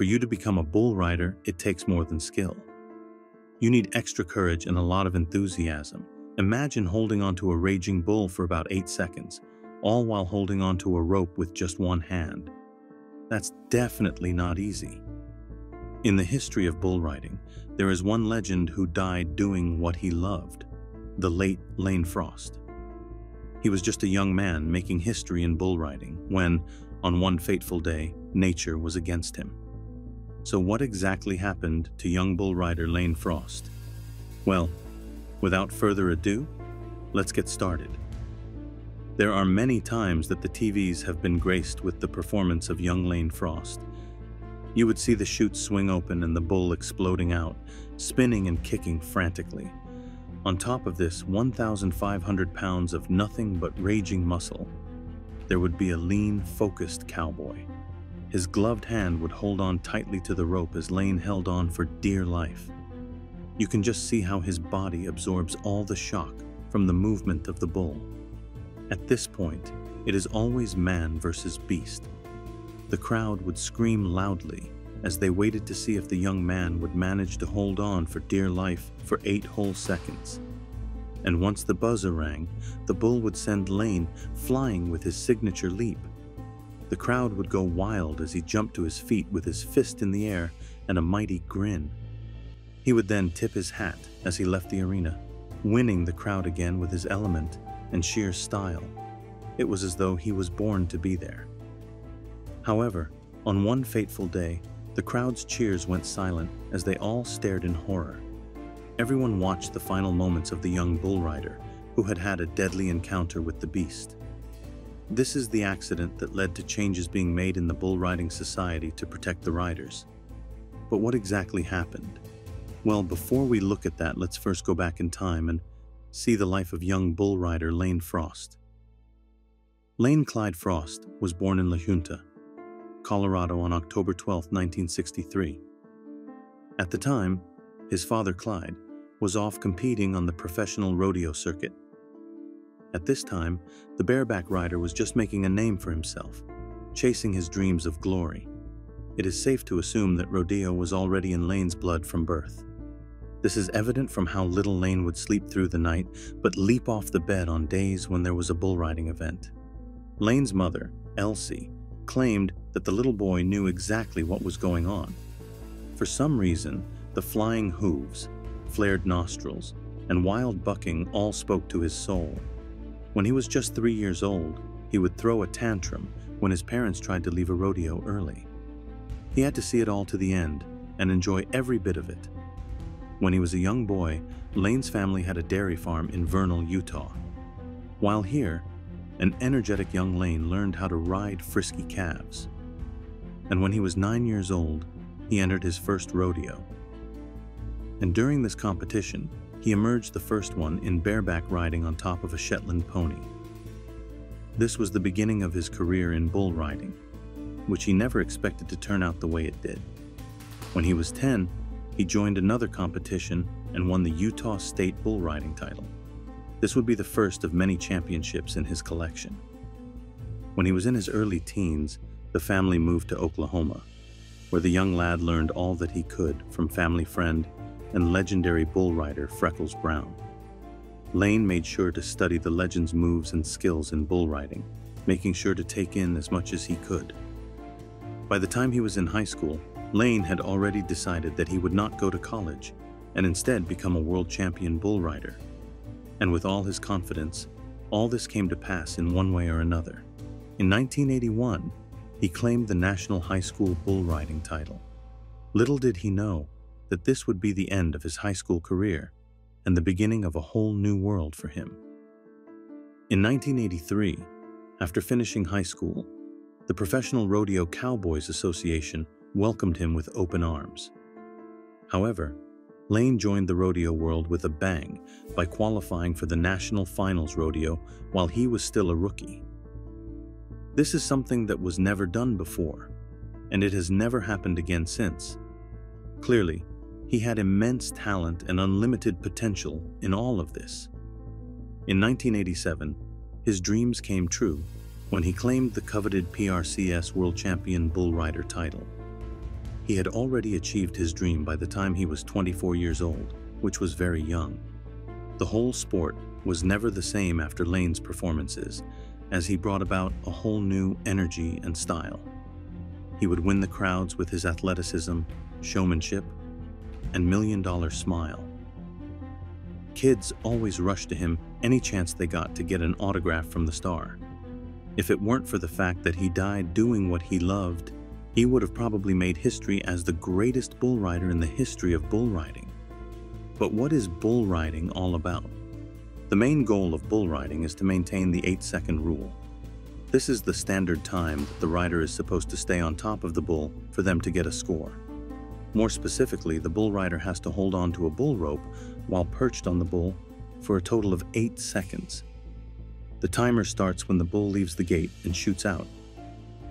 For you to become a bull rider, it takes more than skill. You need extra courage and a lot of enthusiasm. Imagine holding onto a raging bull for about 8 seconds, all while holding onto a rope with just one hand. That's definitely not easy. In the history of bull riding, there is one legend who died doing what he loved the late Lane Frost. He was just a young man making history in bull riding when, on one fateful day, nature was against him. So, what exactly happened to young bull rider Lane Frost? Well, without further ado, let's get started. There are many times that the TVs have been graced with the performance of young Lane Frost. You would see the chute swing open and the bull exploding out, spinning and kicking frantically. On top of this 1,500 pounds of nothing but raging muscle, there would be a lean, focused cowboy. His gloved hand would hold on tightly to the rope as Lane held on for dear life. You can just see how his body absorbs all the shock from the movement of the bull. At this point, it is always man versus beast. The crowd would scream loudly as they waited to see if the young man would manage to hold on for dear life for eight whole seconds. And once the buzzer rang, the bull would send Lane flying with his signature leap. The crowd would go wild as he jumped to his feet with his fist in the air and a mighty grin. He would then tip his hat as he left the arena, winning the crowd again with his element and sheer style. It was as though he was born to be there. However, on one fateful day, the crowd's cheers went silent as they all stared in horror. Everyone watched the final moments of the young bull rider, who had had a deadly encounter with the beast. This is the accident that led to changes being made in the bull riding society to protect the riders. But what exactly happened? Well, before we look at that, let's first go back in time and see the life of young bull rider Lane Frost. Lane Clyde Frost was born in La Junta, Colorado on October 12, 1963. At the time, his father Clyde was off competing on the professional rodeo circuit. At this time, the bareback rider was just making a name for himself, chasing his dreams of glory. It is safe to assume that rodeo was already in Lane's blood from birth. This is evident from how little Lane would sleep through the night, but leap off the bed on days when there was a bull riding event. Lane's mother, Elsie, claimed that the little boy knew exactly what was going on. For some reason, the flying hooves, flared nostrils, and wild bucking all spoke to his soul. When he was just three years old, he would throw a tantrum when his parents tried to leave a rodeo early. He had to see it all to the end and enjoy every bit of it. When he was a young boy, Lane's family had a dairy farm in Vernal, Utah. While here, an energetic young Lane learned how to ride frisky calves. And when he was nine years old, he entered his first rodeo. And during this competition, he emerged the first one in bareback riding on top of a Shetland pony. This was the beginning of his career in bull riding, which he never expected to turn out the way it did. When he was 10, he joined another competition and won the Utah State Bull Riding title. This would be the first of many championships in his collection. When he was in his early teens, the family moved to Oklahoma, where the young lad learned all that he could from family friend and legendary bull rider Freckles Brown. Lane made sure to study the legend's moves and skills in bull riding, making sure to take in as much as he could. By the time he was in high school, Lane had already decided that he would not go to college and instead become a world champion bull rider. And with all his confidence, all this came to pass in one way or another. In 1981, he claimed the National High School Bull Riding title. Little did he know that this would be the end of his high school career and the beginning of a whole new world for him. In 1983, after finishing high school, the Professional Rodeo Cowboys Association welcomed him with open arms. However, Lane joined the rodeo world with a bang by qualifying for the National Finals Rodeo while he was still a rookie. This is something that was never done before, and it has never happened again since. Clearly, he had immense talent and unlimited potential in all of this. In 1987, his dreams came true when he claimed the coveted PRCS World Champion Bull Rider title. He had already achieved his dream by the time he was 24 years old, which was very young. The whole sport was never the same after Lane's performances, as he brought about a whole new energy and style. He would win the crowds with his athleticism, showmanship, and million dollar smile. Kids always rushed to him any chance they got to get an autograph from the star. If it weren't for the fact that he died doing what he loved, he would have probably made history as the greatest bull rider in the history of bull riding. But what is bull riding all about? The main goal of bull riding is to maintain the 8 second rule. This is the standard time that the rider is supposed to stay on top of the bull for them to get a score. More specifically, the bull rider has to hold on to a bull rope while perched on the bull for a total of 8 seconds. The timer starts when the bull leaves the gate and shoots out.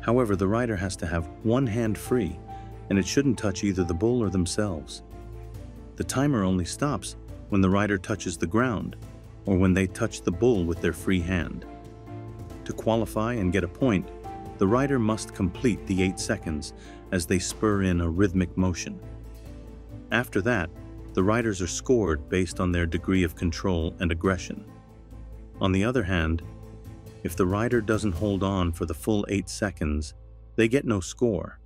However, the rider has to have one hand free, and it shouldn't touch either the bull or themselves. The timer only stops when the rider touches the ground or when they touch the bull with their free hand. To qualify and get a point, the rider must complete the 8 seconds as they spur in a rhythmic motion. After that, the riders are scored based on their degree of control and aggression. On the other hand, if the rider doesn't hold on for the full 8 seconds, they get no score.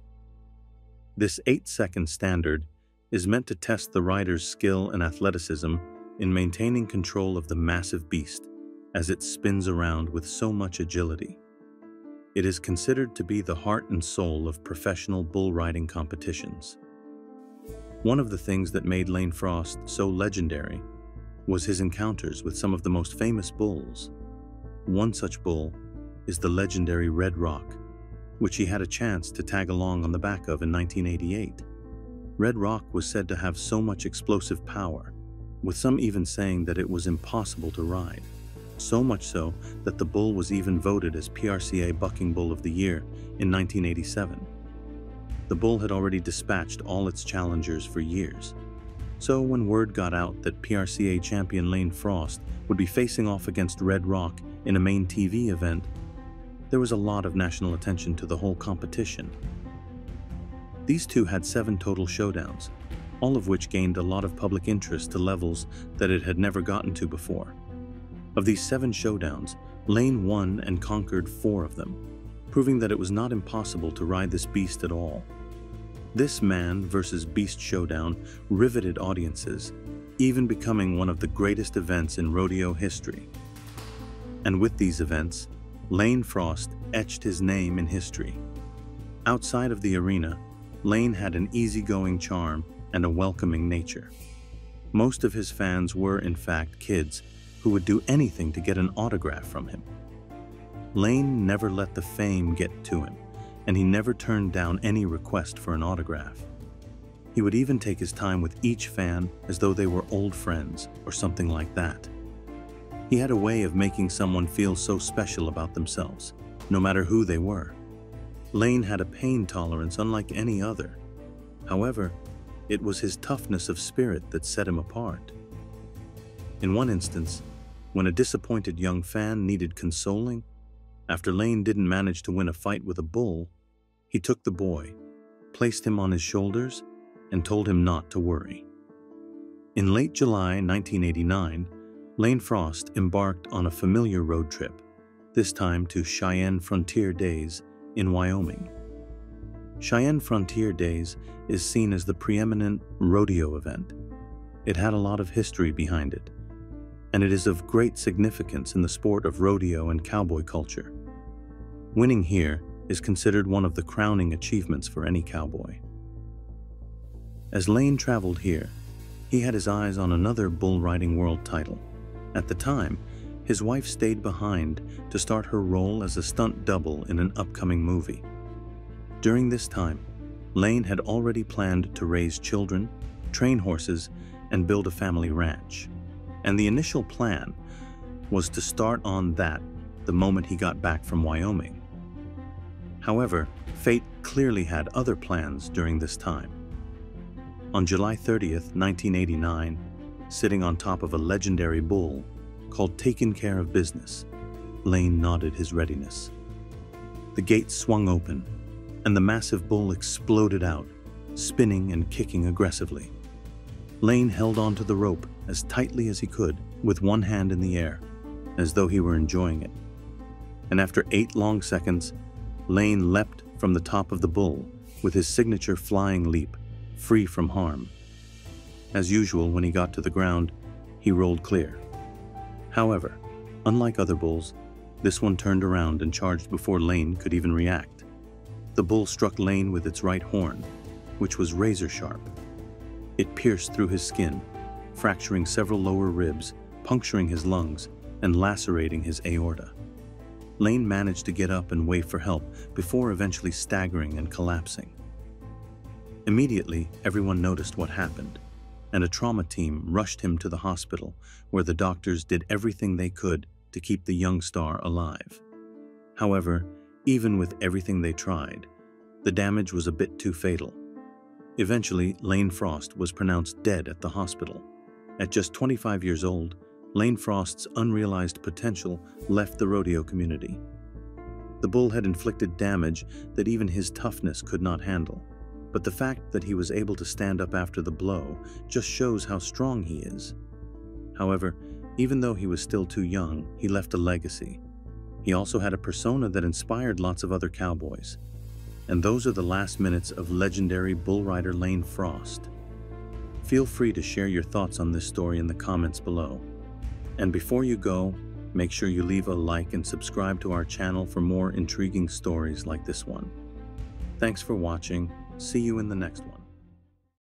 This 8 second standard is meant to test the rider's skill and athleticism in maintaining control of the massive beast as it spins around with so much agility. It is considered to be the heart and soul of professional bull riding competitions. One of the things that made Lane Frost so legendary was his encounters with some of the most famous bulls. One such bull is the legendary Red Rock, which he had a chance to tag along on the back of in 1988. Red Rock was said to have so much explosive power, with some even saying that it was impossible to ride. So much so that the bull was even voted as PRCA Bucking Bull of the Year in 1987. The bull had already dispatched all its challengers for years, so when word got out that PRCA champion Lane Frost would be facing off against Red Rock in a main TV event, there was a lot of national attention to the whole competition. These two had seven total showdowns, all of which gained a lot of public interest to levels that it had never gotten to before. Of these seven showdowns, Lane won and conquered four of them, proving that it was not impossible to ride this beast at all. This man versus beast showdown riveted audiences, even becoming one of the greatest events in rodeo history. And with these events, Lane Frost etched his name in history. Outside of the arena, Lane had an easygoing charm and a welcoming nature. Most of his fans were, in fact, kids who would do anything to get an autograph from him. Lane never let the fame get to him and he never turned down any request for an autograph. He would even take his time with each fan as though they were old friends or something like that. He had a way of making someone feel so special about themselves, no matter who they were. Lane had a pain tolerance unlike any other. However, it was his toughness of spirit that set him apart. In one instance, when a disappointed young fan needed consoling, after Lane didn't manage to win a fight with a bull, he took the boy, placed him on his shoulders, and told him not to worry. In late July 1989, Lane Frost embarked on a familiar road trip, this time to Cheyenne Frontier Days in Wyoming. Cheyenne Frontier Days is seen as the preeminent rodeo event. It had a lot of history behind it, and it is of great significance in the sport of rodeo and cowboy culture. Winning here is considered one of the crowning achievements for any cowboy. As Lane traveled here, he had his eyes on another bull riding world title. At the time, his wife stayed behind to start her role as a stunt double in an upcoming movie. During this time, Lane had already planned to raise children, train horses, and build a family ranch and the initial plan was to start on that the moment he got back from Wyoming. However, fate clearly had other plans during this time. On July 30th, 1989, sitting on top of a legendary bull called Taking Care of Business, Lane nodded his readiness. The gate swung open, and the massive bull exploded out, spinning and kicking aggressively. Lane held onto the rope as tightly as he could, with one hand in the air, as though he were enjoying it. And after eight long seconds, Lane leapt from the top of the bull with his signature flying leap, free from harm. As usual, when he got to the ground, he rolled clear. However, unlike other bulls, this one turned around and charged before Lane could even react. The bull struck Lane with its right horn, which was razor sharp. It pierced through his skin, fracturing several lower ribs, puncturing his lungs, and lacerating his aorta. Lane managed to get up and wave for help before eventually staggering and collapsing. Immediately, everyone noticed what happened, and a trauma team rushed him to the hospital where the doctors did everything they could to keep the young star alive. However, even with everything they tried, the damage was a bit too fatal. Eventually, Lane Frost was pronounced dead at the hospital. At just 25 years old, Lane Frost's unrealized potential left the rodeo community. The bull had inflicted damage that even his toughness could not handle, but the fact that he was able to stand up after the blow just shows how strong he is. However, even though he was still too young, he left a legacy. He also had a persona that inspired lots of other cowboys. And those are the last minutes of legendary bull rider Lane Frost. Feel free to share your thoughts on this story in the comments below. And before you go, make sure you leave a like and subscribe to our channel for more intriguing stories like this one. Thanks for watching. See you in the next one.